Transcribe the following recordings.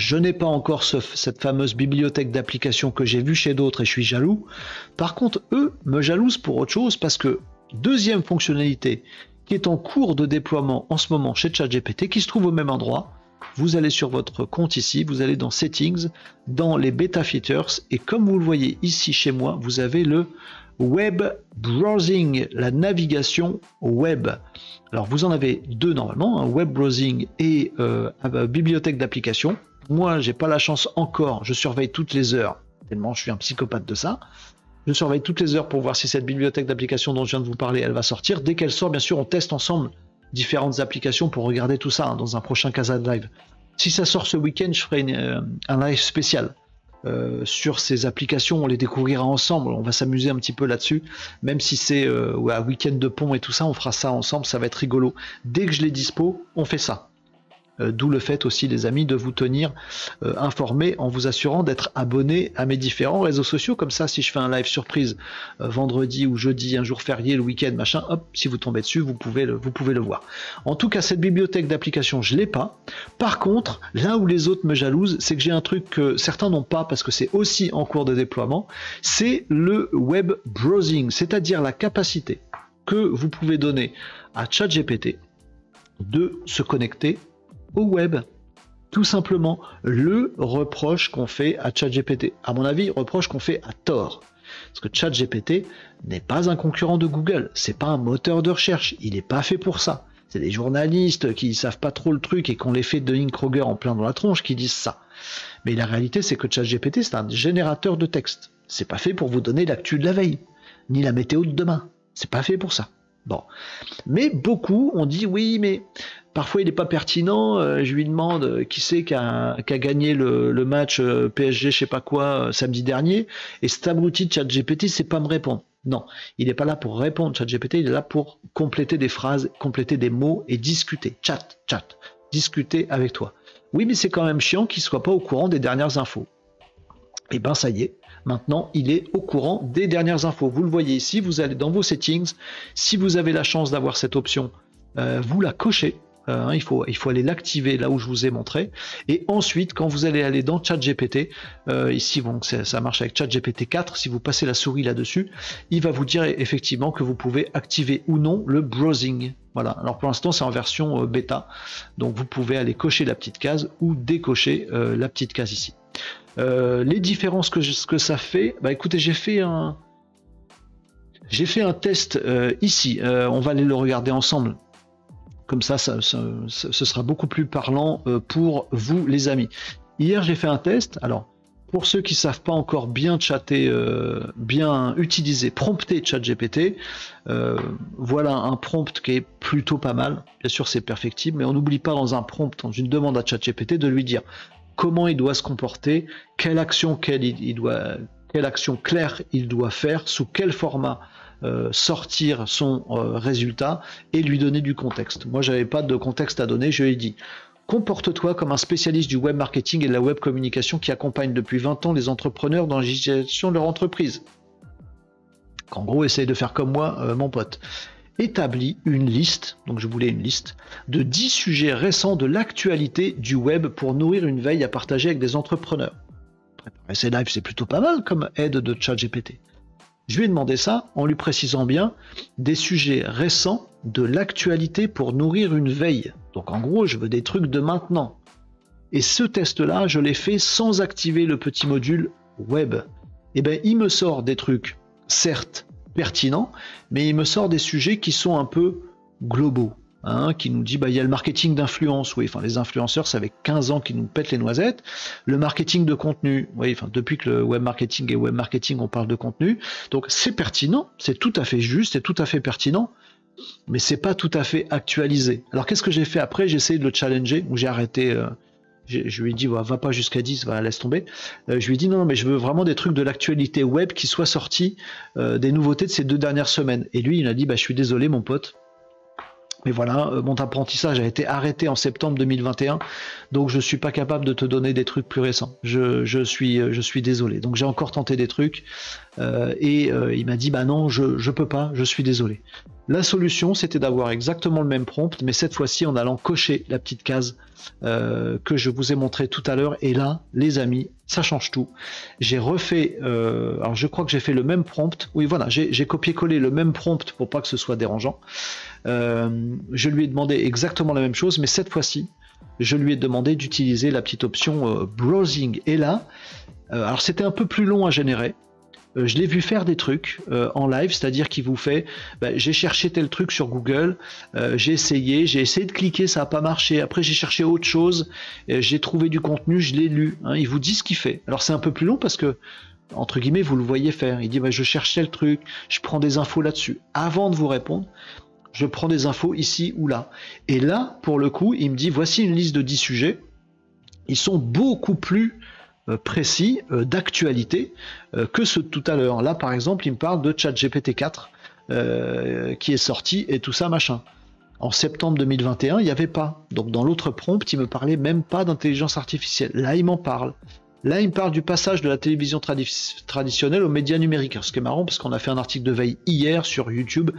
je n'ai pas encore cette fameuse bibliothèque d'applications que j'ai vue chez d'autres et je suis jaloux. Par contre, eux me jalousent pour autre chose parce que deuxième fonctionnalité qui est en cours de déploiement en ce moment chez ChatGPT, qui se trouve au même endroit, vous allez sur votre compte ici, vous allez dans Settings, dans les Beta Features, et comme vous le voyez ici chez moi, vous avez le Web Browsing, la navigation web. Alors vous en avez deux normalement, un Web Browsing et euh, bibliothèque d'applications. Moi, j'ai pas la chance encore, je surveille toutes les heures, tellement je suis un psychopathe de ça. Je surveille toutes les heures pour voir si cette bibliothèque d'applications dont je viens de vous parler, elle va sortir. Dès qu'elle sort, bien sûr, on teste ensemble différentes applications pour regarder tout ça hein, dans un prochain Casa Live. Si ça sort ce week-end, je ferai euh, un live spécial euh, sur ces applications. On les découvrira ensemble. On va s'amuser un petit peu là-dessus. Même si c'est euh, un week-end de pont et tout ça, on fera ça ensemble. Ça va être rigolo. Dès que je les dispo, on fait ça. Euh, d'où le fait aussi, les amis, de vous tenir euh, informés en vous assurant d'être abonné à mes différents réseaux sociaux. Comme ça, si je fais un live surprise euh, vendredi ou jeudi, un jour férié, le week-end, machin, hop, si vous tombez dessus, vous pouvez le, voir. En tout cas, cette bibliothèque d'applications, je l'ai pas. Par contre, là où les autres me jalousent, c'est que j'ai un truc que certains n'ont pas parce que c'est aussi en cours de déploiement, c'est le web browsing, c'est-à-dire la capacité que vous pouvez donner à ChatGPT de se connecter au web. Tout simplement, le reproche qu'on fait à ChatGPT. À mon avis, reproche qu'on fait à tort. Parce que ChatGPT n'est pas un concurrent de Google, c'est pas un moteur de recherche, il n'est pas fait pour ça. C'est des journalistes qui savent pas trop le truc et qu'on les fait de Kroger en plein dans la tronche qui disent ça. Mais la réalité, c'est que ChatGPT, c'est un générateur de texte. C'est pas fait pour vous donner l'actu de la veille, ni la météo de demain. C'est pas fait pour ça. Bon. Mais beaucoup ont dit oui, mais Parfois, il n'est pas pertinent. Euh, je lui demande euh, qui c'est qui a, gagné le, match euh, PSG, je sais pas quoi, samedi dernier. Et cet abruti de ChatGPT, c'est pas me répondre. Non, il n'est pas là pour répondre, ChatGPT, il est là pour compléter des phrases, compléter des mots et discuter. Chat, chat, discuter avec toi. Oui, mais c'est quand même chiant qu'il soit pas au courant des dernières infos. Et eh ben ça y est, maintenant il est au courant des dernières infos. Vous le voyez ici, vous allez dans vos settings. Si vous avez la chance d'avoir cette option, vous la cochez hein, il, faut, aller l'activer là où je vous ai montré. Et ensuite, quand vous allez aller dans ChatGPT, euh, ici ça marche avec ChatGPT 4, si vous passez la souris là-dessus, il va vous dire effectivement que vous pouvez activer ou non le browsing. Voilà, alors pour l'instant c'est en version euh, bêta, donc vous pouvez aller cocher la petite case ou décocher la petite case ici. les différences que, que ça fait, bah écoutez, j'ai fait un, j'ai fait un test ici. on va aller le regarder ensemble. Comme ça, ce sera beaucoup plus parlant euh, pour vous, les amis. Hier, j'ai fait un test. Alors, pour ceux qui ne savent pas encore bien chatter, euh, bien utiliser, prompter ChatGPT, euh, voilà un prompt qui est plutôt pas mal. Bien sûr, c'est perfectible, mais on n'oublie pas dans un prompt, dans une demande à ChatGPT, de lui dire comment il doit se comporter, quelle action, quelle action claire il doit faire, sous quel format sortir son euh, résultat et lui donner du contexte. Moi, j'avais pas de contexte à donner, je lui ai dit comporte-toi comme un spécialiste du web marketing et de la web communication qui accompagne depuis 20 ans les entrepreneurs dans la gestion de leur entreprise. En gros, essaye de faire comme moi, euh, mon pote. Établis une liste, donc je voulais une liste, de 10 sujets récents de l'actualité du web pour nourrir une veille à partager avec des entrepreneurs. Préparer live, c'est plutôt pas mal comme aide de ChatGPT. Je lui ai demandé ça en lui précisant bien des sujets récents de l'actualité pour nourrir une veille. Donc en gros, je veux des trucs de maintenant. Et ce test-là, je l'ai fait sans activer le petit module web. Et eh bien, il me sort des trucs, certes pertinents, mais il me sort des sujets qui sont un peu globaux. Hein, qui nous dit bah il y a le marketing d'influence, oui, enfin les influenceurs, ça fait 15 ans qu'ils nous pètent les noisettes. Le marketing de contenu, oui, enfin depuis que le web marketing et web marketing on parle de contenu, donc c'est pertinent, c'est tout à fait juste, c'est tout à fait pertinent, mais c'est pas tout à fait actualisé. Alors qu'est-ce que j'ai fait après? J'ai essayé de le challenger, où j'ai arrêté. Euh, je lui ai dit va, pas jusqu'à 10, va laisse tomber. Euh, je lui ai dit non, mais je veux vraiment des trucs de l'actualité web qui soient sortis, euh, des nouveautés de ces deux dernières semaines. Et lui il a dit bah je suis désolé mon pote, Mais voilà, euh, mon apprentissage a été arrêté en septembre 2021, donc je ne suis pas capable de te donner des trucs plus récents. Je, suis, euh, suis désolé. Donc j'ai encore tenté des trucs euh, et il m'a dit bah non, je ne peux pas, je suis désolé. La solution, c'était d'avoir exactement le même prompt, mais cette fois-ci en allant cocher la petite case que je vous ai montré tout à l'heure. Et là, les amis, ça change tout. J'ai refait, alors je crois que j'ai fait le même prompt. Oui, voilà, j'ai copié-collé le même prompt pour pas que ce soit dérangeant. Euh, je lui ai demandé exactement la même chose, mais cette fois-ci, je lui ai demandé d'utiliser la petite option euh, browsing. Et là, euh, alors c'était un peu plus long à générer. je l'ai vu faire des trucs en live, c'est-à-dire qu'il vous fait, bah, j'ai cherché tel truc sur Google, j'ai essayé, j'ai essayé de cliquer, ça n'a pas marché. Après j'ai cherché autre chose, j'ai trouvé du contenu, je l'ai lu. Hein. il vous dit ce qu'il fait. Alors c'est un peu plus long parce que entre guillemets, vous le voyez faire. Il dit bah, je cherchais le truc, je prends des infos là-dessus. Avant de vous répondre, je prends des infos ici ou là. Et là, pour le coup, il me dit voici une liste de 10 sujets. Ils sont beaucoup plus euh, précis, euh, d'actualité, euh, que ceux de tout à l'heure. Là, par exemple, il me parle de ChatGPT 4 qui est sorti et tout ça, machin. En septembre 2021, il n'y avait pas. Donc dans l'autre prompt, il me parlait même pas d'intelligence artificielle. Là, il m'en parle. Là, il me parle du passage de la télévision traditionnelle aux médias numériques. ce qui est marrant, parce qu'on a fait un article de veille hier sur YouTube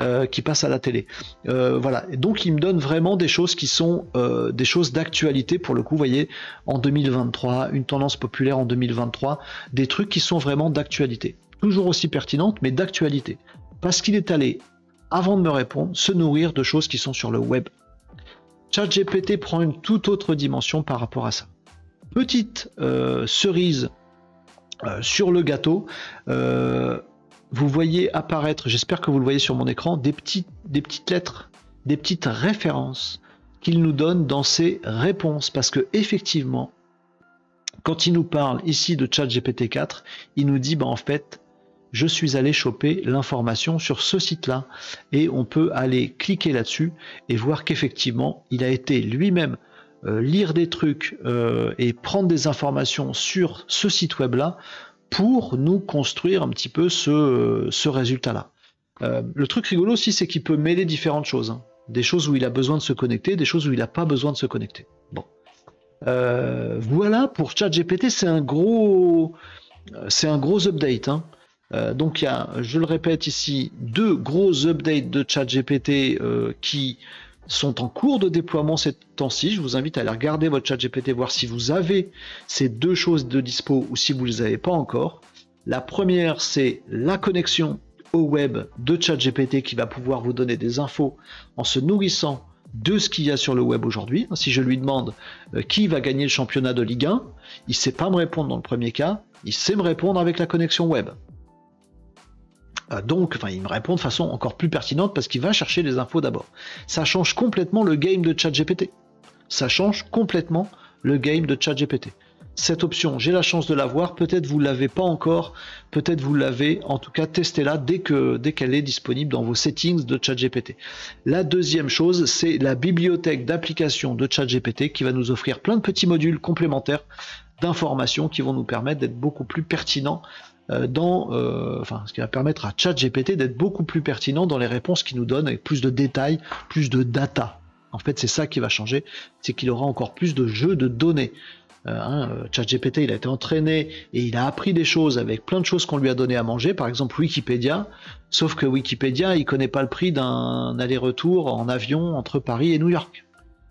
euh, qui passe à la télé. Euh, voilà. Donc, il me donne vraiment des choses qui sont euh, des choses d'actualité. Pour le coup, vous voyez, en 2023, une tendance populaire en 2023, des trucs qui sont vraiment d'actualité. Toujours aussi pertinentes, mais d'actualité. Parce qu'il est allé, avant de me répondre, se nourrir de choses qui sont sur le web. ChatGPT prend une toute autre dimension par rapport à ça. Petite euh, cerise euh, sur le gâteau, euh, vous voyez apparaître, j'espère que vous le voyez sur mon écran, des, petites lettres, des petites références qu'il nous donne dans ses réponses. Parce que effectivement, quand il nous parle ici de ChatGPT 4, il nous dit bah, en fait, je suis allé choper l'information sur ce site-là. Et on peut aller cliquer là-dessus et voir qu'effectivement, il a été lui-même lire des trucs euh, et prendre des informations sur ce site web là pour nous construire un petit peu ce, ce résultat là. Euh, le truc rigolo aussi, c'est qu'il peut mêler différentes choses. Hein. Des choses où il a besoin de se connecter, des choses où il n'a pas besoin de se connecter. Bon. voilà pour ChatGPT, c'est un gros, c'est un gros update. Hein. donc il y a, je le répète ici, deux gros updates de ChatGPT qui sont en cours de déploiement ces temps-ci. Je vous invite à aller regarder votre chat GPT, voir si vous avez ces deux choses de dispo ou si vous ne les avez pas encore. La première, c'est la connexion au web de ChatGPT qui va pouvoir vous donner des infos en se nourrissant de ce qu'il y a sur le web aujourd'hui. Si je lui demande euh, qui va gagner le championnat de Ligue 1, il ne sait pas me répondre dans le premier cas, il sait me répondre avec la connexion web. Euh, donc, enfin, il me répond de façon encore plus pertinente parce qu'il va chercher les infos d'abord. Ça change complètement le game de ChatGPT. Ça change complètement le game de ChatGPT. Cette option, j'ai la chance de l'avoir. Peut-être vous l'avez pas encore. Peut-être vous l'avez. En tout cas, testez-la dès dès qu'elle est disponible dans vos settings de ChatGPT. La deuxième chose, c'est la bibliothèque d'applications de ChatGPT qui va nous offrir plein de petits modules complémentaires d'informations qui vont nous permettre d'être beaucoup plus pertinents euh, dans, euh, enfin, ce qui va permettre à ChatGPT d'être beaucoup plus pertinent dans les réponses qu'il nous donne avec plus de détails, plus de data. En fait, c'est ça qui va changer, c'est qu'il aura encore plus de jeux de données. Euh, hein, ChatGPT, il a été entraîné et il a appris des choses avec plein de choses qu'on lui a donné à manger, par exemple Wikipédia. Sauf que Wikipédia, il connaît pas le prix d'un aller-retour en avion entre Paris et New York.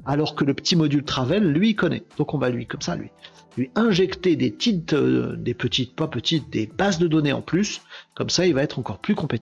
Alors que le petit module Travel, lui, connaît. Donc on va lui, comme ça, lui, lui injecter des petites, euh, des petites, pas petites, des bases de données en plus. Comme ça, il va être encore plus compétent.